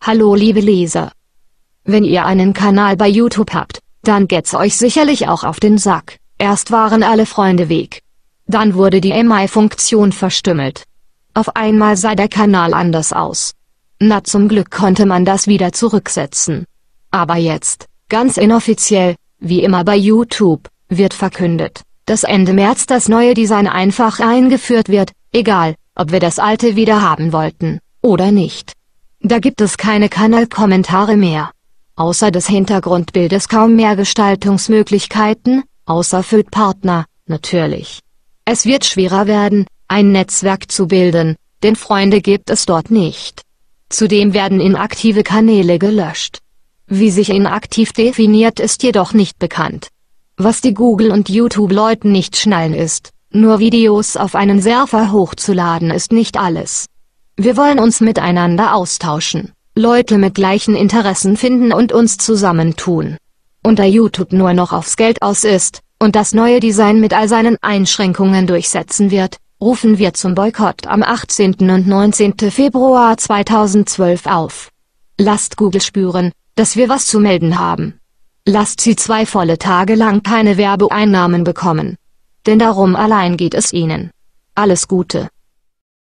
Hallo liebe Leser. Wenn ihr einen Kanal bei YouTube habt, dann geht's euch sicherlich auch auf den Sack. Erst waren alle Freunde weg. Dann wurde die MI-Funktion verstümmelt. Auf einmal sah der Kanal anders aus. Na zum Glück konnte man das wieder zurücksetzen. Aber jetzt, ganz inoffiziell, wie immer bei YouTube, wird verkündet, dass Ende März das neue Design einfach eingeführt wird, egal, ob wir das alte wieder haben wollten, oder nicht. Da gibt es keine Kanalkommentare mehr. Außer des Hintergrundbildes kaum mehr Gestaltungsmöglichkeiten, außer Partner, natürlich. Es wird schwerer werden, ein Netzwerk zu bilden, denn Freunde gibt es dort nicht. Zudem werden inaktive Kanäle gelöscht. Wie sich inaktiv definiert ist jedoch nicht bekannt. Was die Google und YouTube-Leuten nicht schnallen ist, nur Videos auf einen Server hochzuladen ist nicht alles. Wir wollen uns miteinander austauschen, Leute mit gleichen Interessen finden und uns zusammentun. Und da YouTube nur noch aufs Geld aus ist, und das neue Design mit all seinen Einschränkungen durchsetzen wird, rufen wir zum Boykott am 18. und 19. Februar 2012 auf. Lasst Google spüren, dass wir was zu melden haben. Lasst sie zwei volle Tage lang keine Werbeeinnahmen bekommen. Denn darum allein geht es ihnen. Alles Gute.